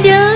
ada